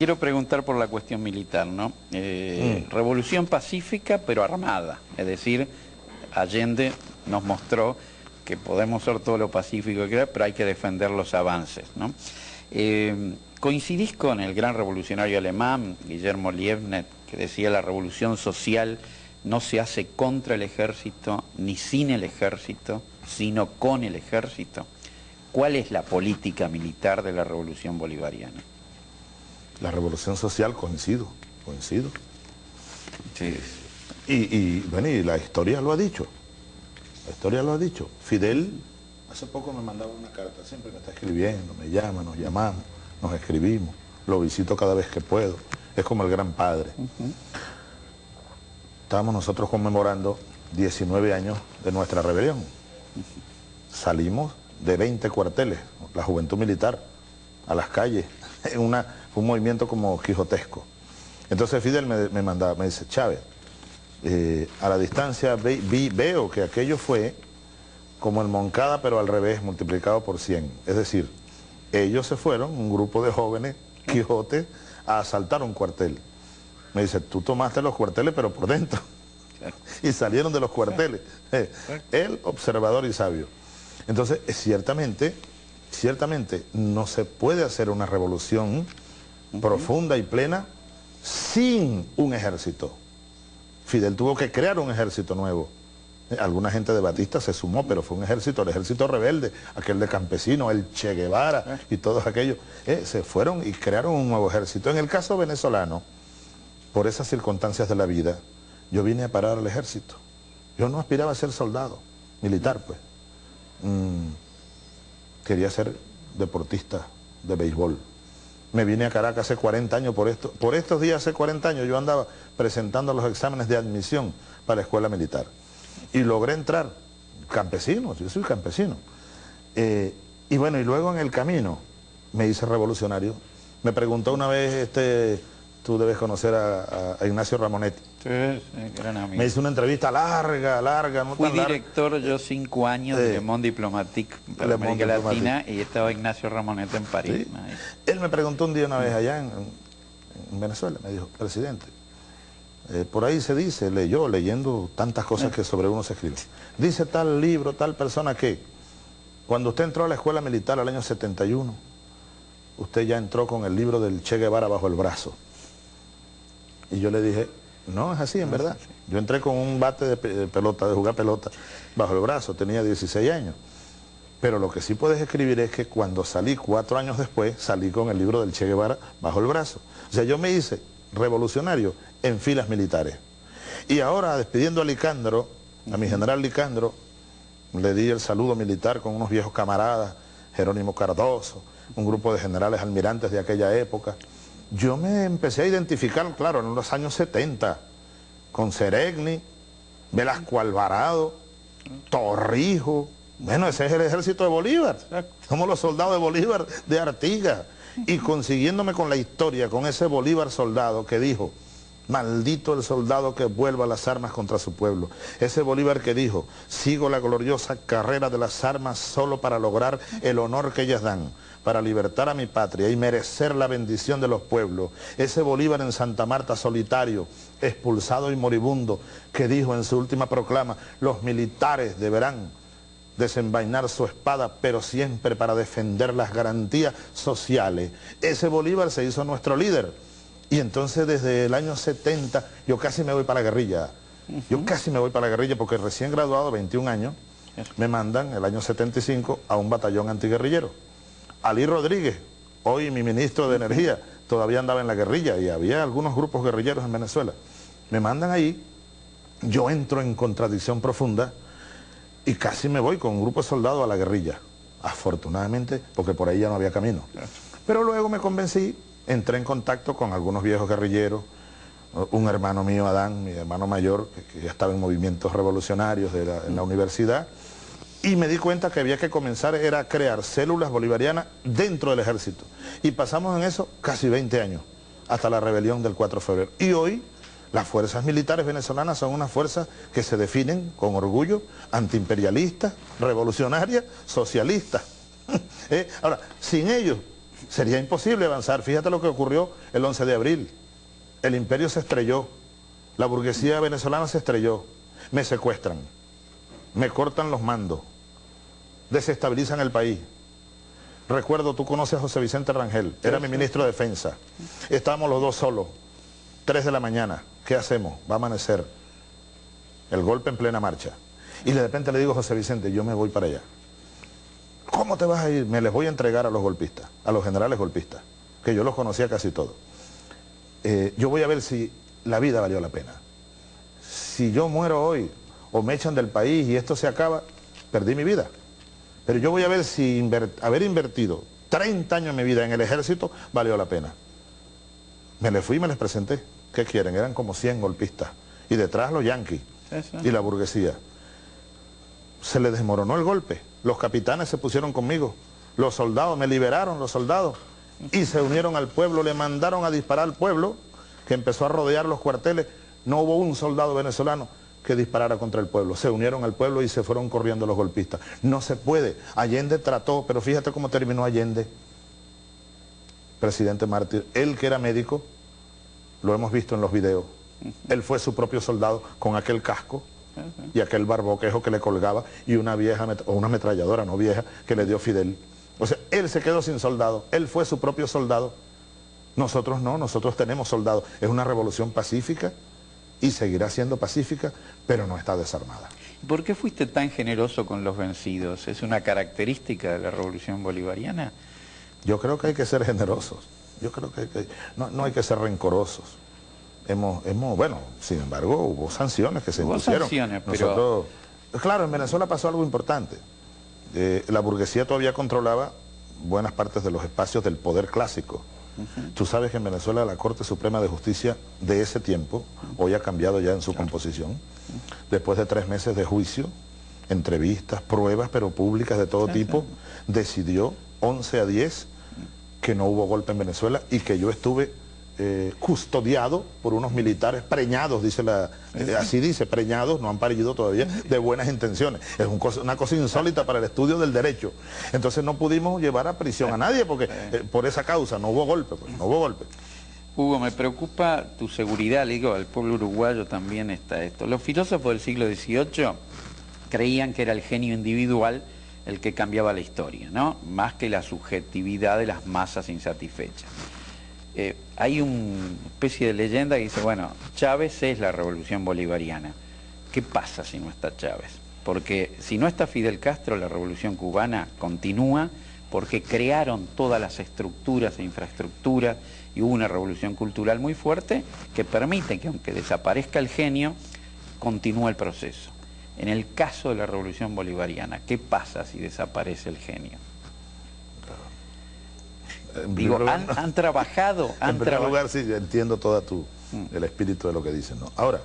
Quiero preguntar por la cuestión militar, ¿no? Eh, Mm. Revolución pacífica pero armada, es decir, Allende nos mostró que podemos ser todo lo pacífico que quiera, pero hay que defender los avances, ¿no? Eh, ¿Coincidís con el gran revolucionario alemán, Guillermo Liebknecht, que decía la revolución social no se hace contra el ejército ni sin el ejército, sino con el ejército? ¿Cuál es la política militar de la revolución bolivariana? La revolución social coincido, coincido. Sí. Y, y, bueno, y la historia lo ha dicho. La historia lo ha dicho. Fidel hace poco me mandaba una carta, siempre me está escribiendo, me llama, nos llamamos, nos escribimos, lo visito cada vez que puedo. Es como el gran padre. Estábamos nosotros conmemorando 19 años de nuestra rebelión. Salimos de 20 cuarteles, la juventud militar, a las calles, una, un movimiento como quijotesco. Entonces Fidel me, me mandaba, me dice, Chávez, eh, a la distancia ve- vi- veo que aquello fue como el Moncada, pero al revés, multiplicado por 100. Es decir, ellos se fueron, un grupo de jóvenes, Quijotes, a asaltar un cuartel. Me dice, tú tomaste los cuarteles, pero por dentro. y salieron de los cuarteles. Él, observador y sabio. Entonces, ciertamente, ciertamente, no se puede hacer una revolución profunda y plena sin un ejército. Fidel tuvo que crear un ejército nuevo. Eh, Alguna gente de Batista se sumó, pero fue un ejército, el ejército rebelde, aquel de campesinos, el Che Guevara y todos aquellos, eh, se fueron y crearon un nuevo ejército. En el caso venezolano, por esas circunstancias de la vida, yo vine a parar al ejército. Yo no aspiraba a ser soldado, militar pues. Mm, quería ser deportista de béisbol. Me vine a Caracas hace 40 años por esto. Por estos días hace 40 años yo andaba presentando los exámenes de admisión para la escuela militar. Y logré entrar, campesino, yo soy campesino. Eh, y bueno, y luego en el camino me hice revolucionario. Me preguntó una vez, este, tú debes conocer a, a- Ignacio Ramonetti. Gran amigo. Me hizo una entrevista larga, larga, no Fui tan larga. director yo cinco años Eh, de Le Monde Diplomatique para Le Monde América Latina Diplomatique. y estaba Ignacio Ramoneta en París. Sí. Él me preguntó un día una vez allá en, en Venezuela, me dijo, presidente, eh, por ahí se dice, leyó, leyendo tantas cosas que sobre uno se escribe. Dice tal libro, tal persona que cuando usted entró a la escuela militar al año 71, usted ya entró con el libro del Che Guevara bajo el brazo. Y yo le dije, no, es así en verdad. Yo entré con un bate de pelota, de jugar pelota, bajo el brazo, tenía 16 años. Pero lo que sí puedes escribir es que cuando salí cuatro años después, salí con el libro del Che Guevara bajo el brazo. O sea, yo me hice revolucionario en filas militares. Y ahora, despidiendo a Licandro, a mi general Licandro, le di el saludo militar con unos viejos camaradas, Jerónimo Cardoso, un grupo de generales almirantes de aquella época. Yo me empecé a identificar, claro, en los años 70, con Seregni, Velasco Alvarado, Torrijos. Bueno, ese es el ejército de Bolívar. Somos los soldados de Bolívar de Artigas. Y consiguiéndome con la historia, con ese Bolívar soldado que dijo, maldito el soldado que vuelva las armas contra su pueblo. Ese Bolívar que dijo, sigo la gloriosa carrera de las armas solo para lograr el honor que ellas dan, para libertar a mi patria y merecer la bendición de los pueblos. Ese Bolívar en Santa Marta solitario, expulsado y moribundo, que dijo en su última proclama, los militares deberán desenvainar su espada, pero siempre para defender las garantías sociales. Ese Bolívar se hizo nuestro líder. Y entonces desde el año 70 yo casi me voy para la guerrilla. Yo casi me voy para la guerrilla porque recién graduado, 21 años, me mandan el año 75 a un batallón antiguerrillero. Ali Rodríguez, hoy mi ministro de Energía, todavía andaba en la guerrilla y había algunos grupos guerrilleros en Venezuela. Me mandan ahí, yo entro en contradicción profunda y casi me voy con un grupo de soldados a la guerrilla. Afortunadamente, porque por ahí ya no había camino. Pero luego me convencí, entré en contacto con algunos viejos guerrilleros, un hermano mío, Adán, mi hermano mayor, que, ya estaba en movimientos revolucionarios en la universidad, y me di cuenta que había que comenzar era crear células bolivarianas dentro del ejército. Y pasamos en eso casi 20 años, hasta la rebelión del 4 de febrero. Y hoy las fuerzas militares venezolanas son unas fuerzas que se definen con orgullo antiimperialistas, revolucionarias, socialistas. Eh, Ahora, sin ellos Sería imposible avanzar. Fíjate lo que ocurrió el 11 de abril. El imperio se estrelló, la burguesía venezolana se estrelló, me secuestran, me cortan los mandos, desestabilizan el país. Recuerdo, tú conoces a José Vicente Rangel, era mi ministro de Defensa. Estábamos los dos solos, 3 de la mañana. ¿Qué hacemos? Va a amanecer. El golpe en plena marcha. Y de repente le digo a José Vicente, yo me voy para allá. ¿Cómo te vas a ir? Me les voy a entregar a los golpistas, a los generales golpistas, que yo los conocía casi todos. Eh, yo voy a ver si la vida valió la pena. Si yo muero hoy o me echan del país y esto se acaba, perdí mi vida. Pero yo voy a ver si haber invertido 30 años de mi vida en el ejército valió la pena. Me les fui y me les presenté. ¿Qué quieren? Eran como 100 golpistas. Y detrás los yanquis y la burguesía. Se les desmoronó el golpe. Los capitanes se pusieron conmigo. Los soldados, me liberaron los soldados. Y se unieron al pueblo, le mandaron a disparar al pueblo, que empezó a rodear los cuarteles. No hubo un soldado venezolano que disparara contra el pueblo. Se unieron al pueblo y se fueron corriendo los golpistas. No se puede. Allende trató, pero fíjate cómo terminó Allende, presidente mártir. Él que era médico, lo hemos visto en los videos. Él fue su propio soldado con aquel casco y aquel barboquejo que le colgaba y una vieja, o una ametralladora no vieja, que le dio Fidel. O sea, él se quedó sin soldado, él fue su propio soldado. Nosotros no, nosotros tenemos soldados. Es una revolución pacífica y seguirá siendo pacífica, pero no está desarmada. ¿Por qué fuiste tan generoso con los vencidos? ¿Es una característica de la revolución bolivariana? Yo creo que hay que ser generosos. Yo creo que, no, no hay que ser rencorosos hemos, hemos, bueno, sin embargo, hubo sanciones que se hubo Sanciones, pero... claro, en Venezuela pasó algo importante. Eh, la burguesía todavía controlaba buenas partes de los espacios del poder clásico. Tú sabes que en Venezuela la Corte Suprema de Justicia de ese tiempo, hoy ha cambiado ya en su composición, después de tres meses de juicio, entrevistas, pruebas, pero públicas de todo tipo, decidió 11 a 10 que no hubo golpe en Venezuela y que yo estuve eh, custodiado por unos militares preñados, dice la, eh, así dice, preñados, no han parido todavía, de buenas intenciones. Es una cosa insólita para el estudio del derecho. Entonces no pudimos llevar a prisión a nadie porque eh, por esa causa no hubo golpe, pues, no hubo golpe. Hugo, me preocupa tu seguridad, le digo, al pueblo uruguayo también está esto. Los filósofos del siglo XVIII creían que era el genio individual el que cambiaba la historia, ¿no? Más que la subjetividad de las masas insatisfechas. Eh, hay una especie de leyenda que dice, bueno, Chávez es la revolución bolivariana. ¿Qué pasa si no está Chávez? Porque si no está Fidel Castro, la revolución cubana continúa porque crearon todas las estructuras e infraestructuras y hubo una revolución cultural muy fuerte que permite que aunque desaparezca el genio, continúe el proceso. En el caso de la revolución bolivariana, ¿qué pasa si desaparece el genio? Digo, han, trabajado. en primer lugar, sí, entiendo todo tu, mm. el espíritu de lo que dicen. ¿no? Ahora,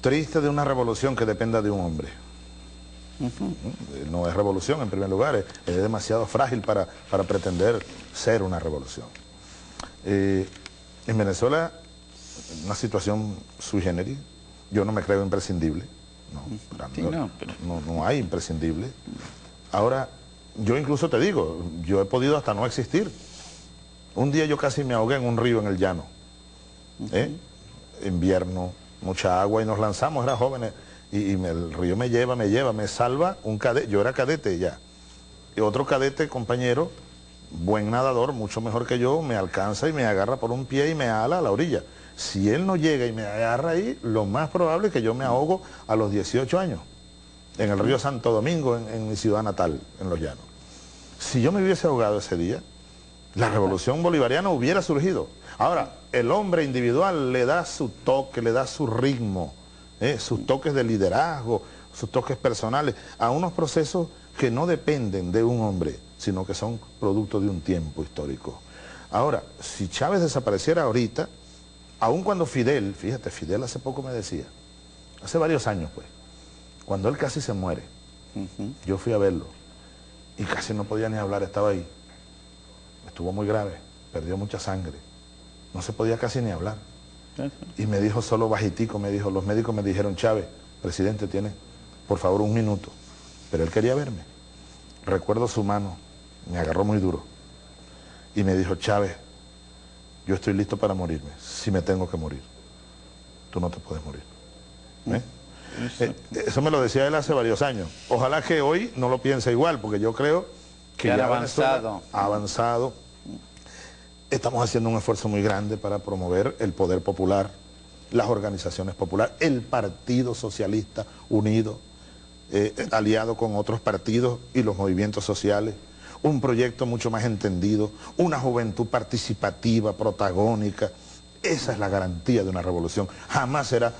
triste de una revolución que dependa de un hombre. No es revolución en primer lugar, es, demasiado frágil para, para, pretender ser una revolución. Eh, en Venezuela, una situación sui generis, yo no me creo imprescindible, no, no, no hay imprescindible. Ahora, yo incluso te digo, yo he podido hasta no existir. Un día yo casi me ahogué en un río en el llano. ¿eh? Invierno, mucha agua y nos lanzamos, era jóvenes. Y, el río me lleva, me lleva, me salva un cadete. Yo era cadete ya. Y otro cadete, compañero, buen nadador, mucho mejor que yo, me alcanza y me agarra por un pie y me ala a la orilla. Si él no llega y me agarra ahí, lo más probable es que yo me ahogo a los 18 años en el río Santo Domingo, en, mi ciudad natal, en Los Llanos. Si yo me hubiese ahogado ese día, la revolución bolivariana hubiera surgido. Ahora, el hombre individual le da su toque, le da su ritmo, ¿eh? sus toques de liderazgo, sus toques personales, a unos procesos que no dependen de un hombre, sino que son producto de un tiempo histórico. Ahora, si Chávez desapareciera ahorita, aun cuando Fidel, fíjate, Fidel hace poco me decía, hace varios años pues, cuando él casi se muere, yo fui a verlo y casi no podía ni hablar, estaba ahí. Estuvo muy grave, perdió mucha sangre. No se podía casi ni hablar. Y me dijo solo bajitico, me dijo, los médicos me dijeron, Chávez, presidente, tiene por favor un minuto. Pero él quería verme. Recuerdo su mano, me agarró muy duro. y me dijo, Chávez, yo estoy listo para morirme, si me tengo que morir. Tú no te puedes morir. ¿Eh? Eh, eso me lo decía él hace varios años. Ojalá que hoy no lo piense igual, porque yo creo que ya ha avanzado. ha avanzado. Estamos haciendo un esfuerzo muy grande para promover el poder popular, las organizaciones populares, el Partido Socialista Unido, eh, aliado con otros partidos y los movimientos sociales, un proyecto mucho más entendido, una juventud participativa, protagónica. Esa es la garantía de una revolución. Jamás será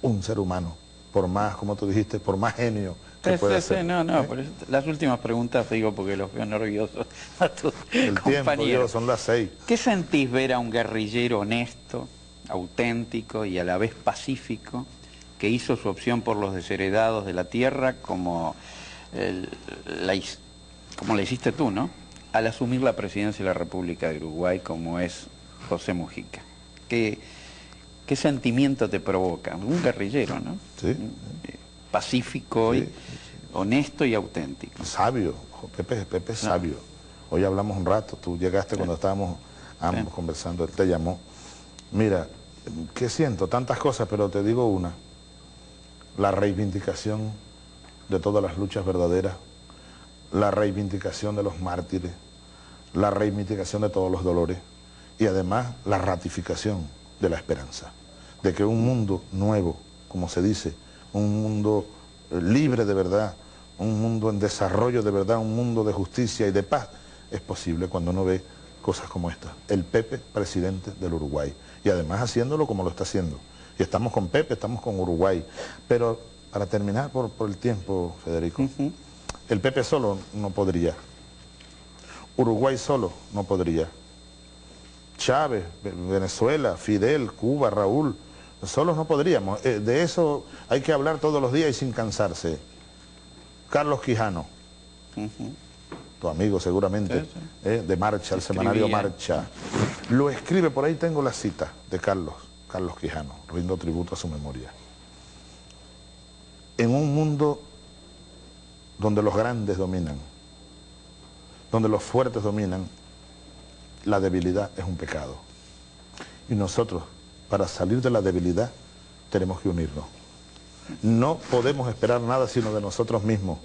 un ser humano, por más, como tú dijiste, por más genio que pueda ser. no, no, ¿Eh? las últimas preguntas digo porque los veo nerviosos a tus El compañeros. son las seis. ¿Qué sentís ver a un guerrillero honesto, auténtico y a la vez pacífico, que hizo su opción por los desheredados de la tierra como, la, como la hiciste tú, ¿no? Al asumir la presidencia de la República de Uruguay como es José Mujica. ¿Qué, qué sentimiento te provoca? Un guerrillero, ¿no? Sí. Pacífico, y honesto y auténtico. Sabio, Pepe, Pepe es sabio. Hoy hablamos un rato, tú llegaste cuando estábamos ambos conversando, él te llamó. Mira, ¿qué siento? Tantas cosas, pero te digo una. La reivindicación de todas las luchas verdaderas, la reivindicación de los mártires, la reivindicación de todos los dolores y además la ratificación de la esperanza, de que un mundo nuevo, como se dice, un mundo eh, libre de verdad, un mundo en desarrollo de verdad, un mundo de justicia y de paz, es posible cuando uno ve cosas como esta. El Pepe, presidente del Uruguay, y además haciéndolo como lo está haciendo. Y estamos con Pepe, estamos con Uruguay. Pero para terminar por, el tiempo, Federico, el Pepe solo no podría. Uruguay solo no podría. Chávez, Venezuela, Fidel, Cuba, Raúl, solos no podríamos. Eh, de eso hay que hablar todos los días y sin cansarse. Carlos Quijano, tu amigo seguramente, eh, de Marcha, el semanario Marcha, lo escribe, por ahí tengo la cita de Carlos, Carlos Quijano, rindo tributo a su memoria. En un mundo donde los grandes dominan, donde los fuertes dominan, la debilidad es un pecado. Y nosotros, para salir de la debilidad, tenemos que unirnos. No podemos esperar nada sino de nosotros mismos.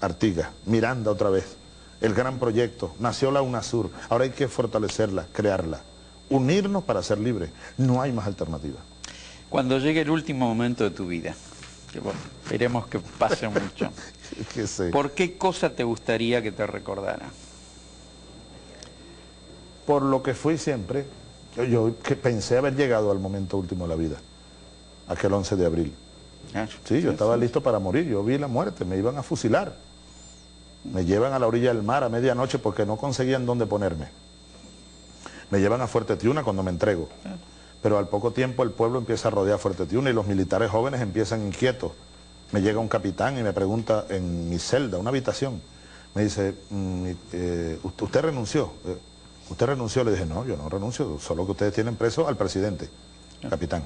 Artigas, Miranda otra vez, el gran proyecto, nació la UNASUR, ahora hay que fortalecerla, crearla, unirnos para ser libres. No hay más alternativa. Cuando llegue el último momento de tu vida, que esperemos que pase mucho, ¿por qué cosa te gustaría que te recordara? Por lo que fui siempre, yo, que pensé haber llegado al momento último de la vida, aquel 11 de abril. Ah, sí, yo estaba listo para morir, yo vi la muerte, me iban a fusilar. Me llevan a la orilla del mar a medianoche porque no conseguían dónde ponerme. Me llevan a Fuerte Tiuna cuando me entrego. Pero al poco tiempo el pueblo empieza a rodear Fuerte Tiuna y los militares jóvenes empiezan inquietos. Me llega un capitán y me pregunta en mi celda, una habitación. Me dice, mm, eh, ¿usted renunció? Eh, ¿Usted renunció? Le dije, no, yo no renuncio, solo que ustedes tienen preso al presidente, capitán.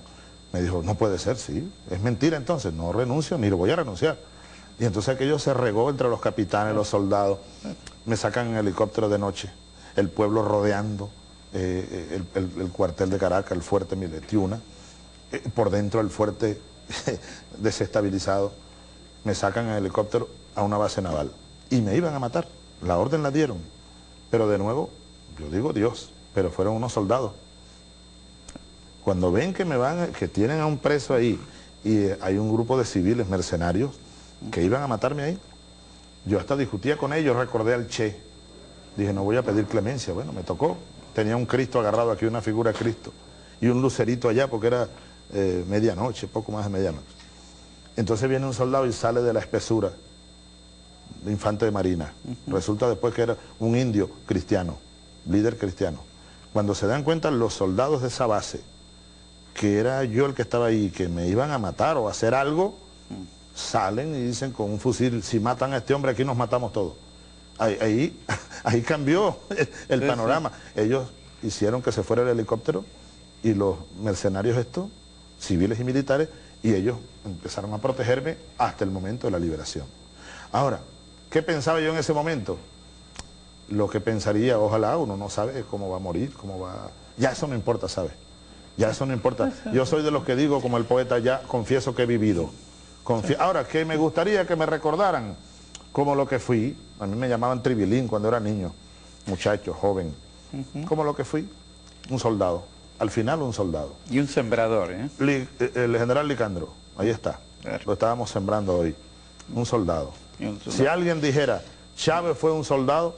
Me dijo, no puede ser, sí, es mentira entonces, no renuncio ni lo voy a renunciar. Y entonces aquello se regó entre los capitanes, los soldados, me sacan en helicóptero de noche, el pueblo rodeando eh, el, cuartel de Caracas, el fuerte Miletiuna, eh, por dentro el fuerte desestabilizado, me sacan en helicóptero a una base naval y me iban a matar, la orden la dieron, pero de nuevo yo digo Dios, pero fueron unos soldados. Cuando ven que me van, que tienen a un preso ahí y hay un grupo de civiles mercenarios que iban a matarme ahí, yo hasta discutía con ellos, recordé al Che. Dije, no voy a pedir clemencia. Bueno, me tocó. Tenía un Cristo agarrado aquí, una figura de Cristo. Y un lucerito allá porque era eh, medianoche, poco más de medianoche. Entonces viene un soldado y sale de la espesura de infante de marina. Resulta después que era un indio cristiano líder cristiano, cuando se dan cuenta los soldados de esa base, que era yo el que estaba ahí, que me iban a matar o a hacer algo, salen y dicen con un fusil, si matan a este hombre aquí nos matamos todos. Ahí, ahí, cambió el panorama. Ellos hicieron que se fuera el helicóptero y los mercenarios estos, civiles y militares, y ellos empezaron a protegerme hasta el momento de la liberación. Ahora, ¿qué pensaba yo en ese momento? Lo que pensaría, ojalá uno no sabe cómo va a morir, cómo va... Ya eso no importa, ¿sabe? Ya eso no importa. Yo soy de los que digo, como el poeta, ya confieso que he vivido. Ahora, que me gustaría que me recordaran como lo que fui. A mí me llamaban tribilín cuando era niño, muchacho, joven. Como lo que fui, un soldado. Al final un soldado. Y un sembrador, ¿eh? eh el general Licandro, ahí está. Lo estábamos sembrando hoy. Un soldado. Si alguien dijera, Chávez fue un soldado,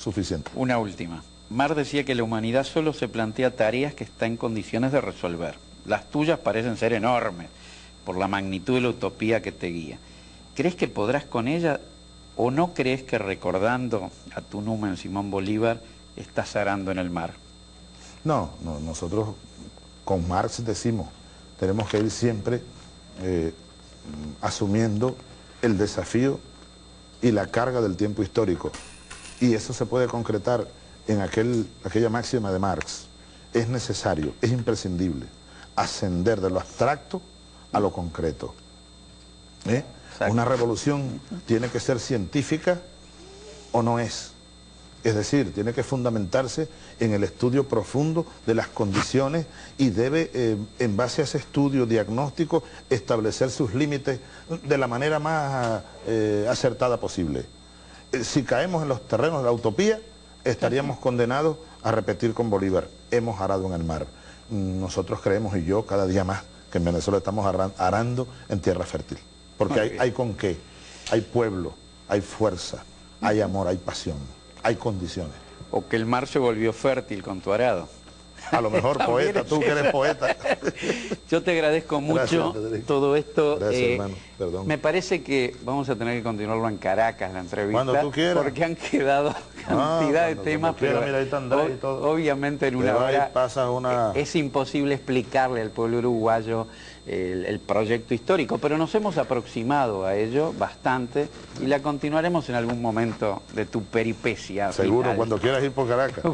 suficiente. Una última. Mar decía que la humanidad solo se plantea tareas que está en condiciones de resolver. Las tuyas parecen ser enormes por la magnitud de la utopía que te guía. ¿Crees que podrás con ella o no crees que recordando a tu número Simón Bolívar estás arando en el mar? No, no, nosotros con Marx decimos, tenemos que ir siempre eh, asumiendo el desafío y la carga del tiempo histórico. Y eso se puede concretar en aquel, aquella máxima de Marx. Es necesario, es imprescindible ascender de lo abstracto a lo concreto. ¿Eh? Una revolución tiene que ser científica o no es. Es decir, tiene que fundamentarse en el estudio profundo de las condiciones y debe, eh, en base a ese estudio diagnóstico, establecer sus límites de la manera más eh, acertada posible. Si caemos en los terrenos de la utopía, estaríamos condenados a repetir con Bolívar, hemos arado en el mar. Nosotros creemos, y yo cada día más, que en Venezuela estamos arando en tierra fértil. Porque hay, hay con qué, hay pueblo, hay fuerza, hay amor, hay pasión, hay condiciones. O que el mar se volvió fértil con tu arado. A lo mejor poeta, tú que eres poeta. Yo te agradezco mucho todo esto. Gracias, eh, hermano. Perdón. Me parece que vamos a tener que continuarlo en Caracas, la entrevista. Cuando tú quieras. Porque han quedado ah, cantidad de temas, pero mira, ahí y todo. obviamente en una hora pasa una... es imposible explicarle al pueblo uruguayo el, proyecto histórico, pero nos hemos aproximado a ello bastante y la continuaremos en algún momento de tu peripecia. Seguro, cuando quieras ir por Caracas.